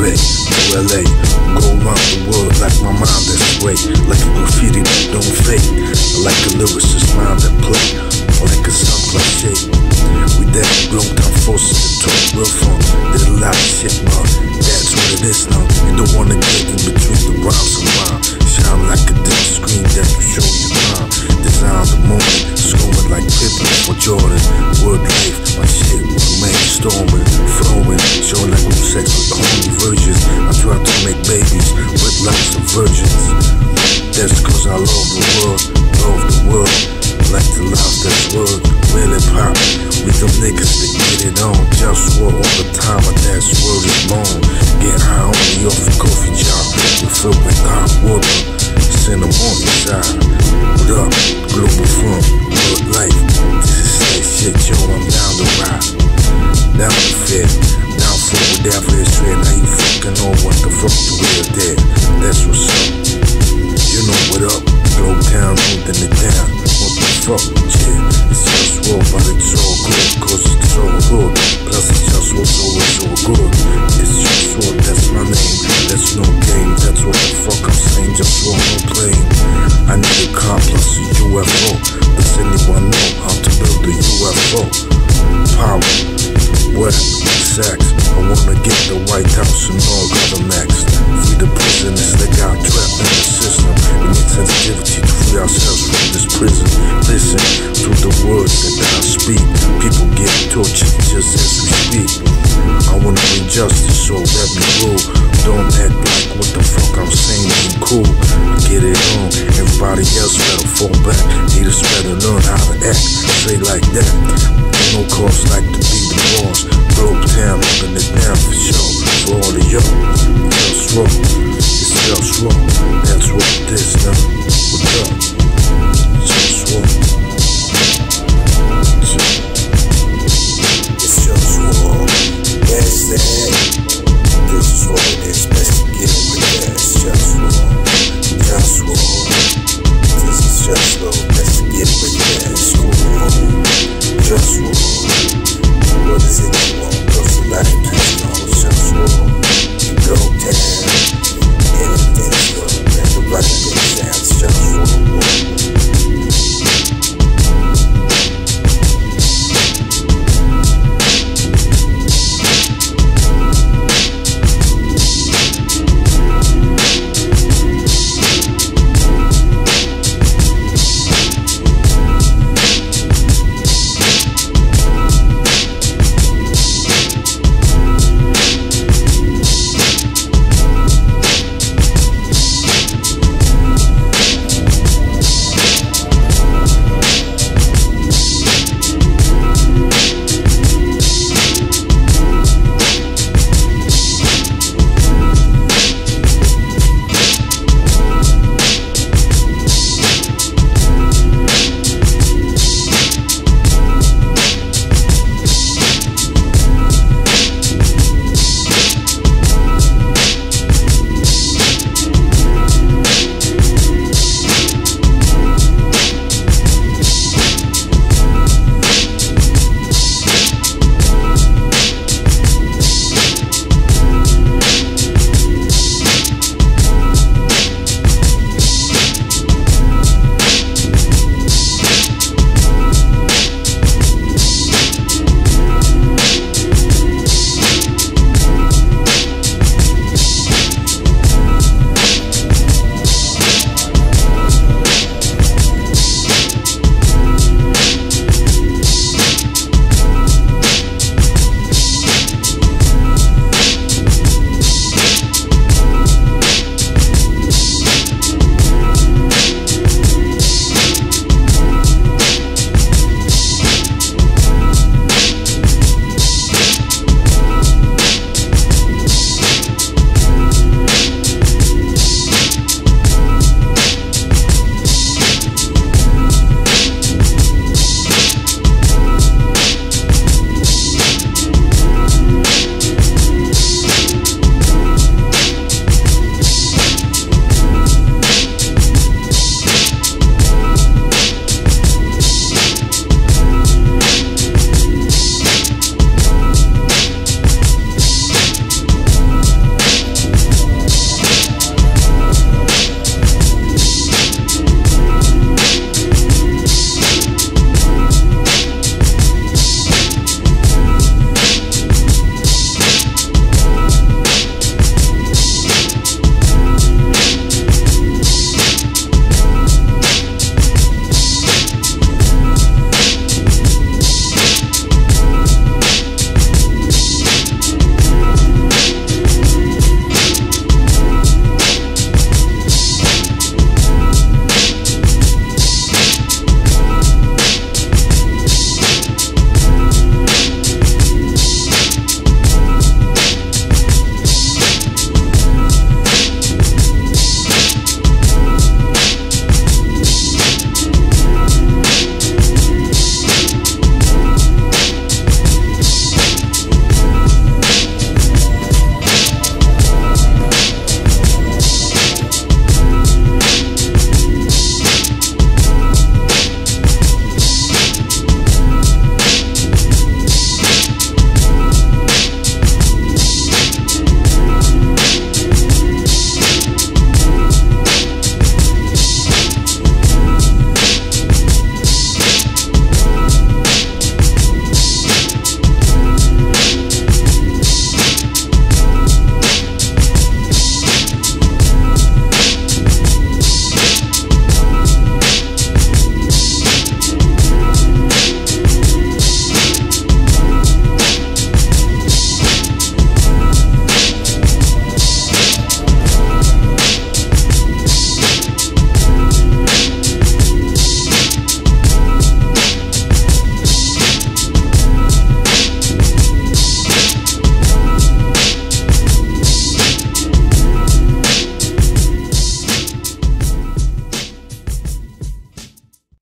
LA. Go around the world like my mind that's great. Like a graffiti that don't fade. Like a lyricist mind that play. Like a song cliche. We that long time forces to talk real fun. Did a lot of shit, but that's what it is now. You don't wanna get in between the rhymes and rhyme. Shine like a dim screen that you show your time. Design the moment, scoring like Pippen or Jordan. Word life, my shit, man, storming, virgins. That's cause I love the world, love the world. Like the life that's world, really pop. We them niggas that get it on. Just war all the time, and that's word is long. Get high only off a coffee jar. We fill with hot water. Send them on your side. What up? Global fun, good life. This is that shit, yo. I'm down to ride. Down to fit. Down for whatever it's. Now you fucking know what the fuck the real did. That's what's up. You know what up? Globe town, holding it down. What the fuck? Yeah, it's just war, but it's all good. Cause it's all good. Plus it's just what's always so good. It's just war, that's my name. That's no game. That's what the fuck I'm saying. Just war, no plane. I need a car plus a UFO. Does anyone know how to build a UFO? Power. What? Sex. I wanna get the White House and all other next. Free the prisoners that got trapped in the system. We need sensitivity to free ourselves from this prison. Listen to the words that I speak. People get tortured just as we speak. I wanna bring justice, so let me rule. Don't act like what the fuck I'm saying ain't cool. Get it. Everybody else better fall back. Haters better learn how to act. Say like that. Ain't no cost like to be the boss. Globe town, holding it down for sure. For all of y'all, just wrong. It's just wrong. That's what it is now. What's up?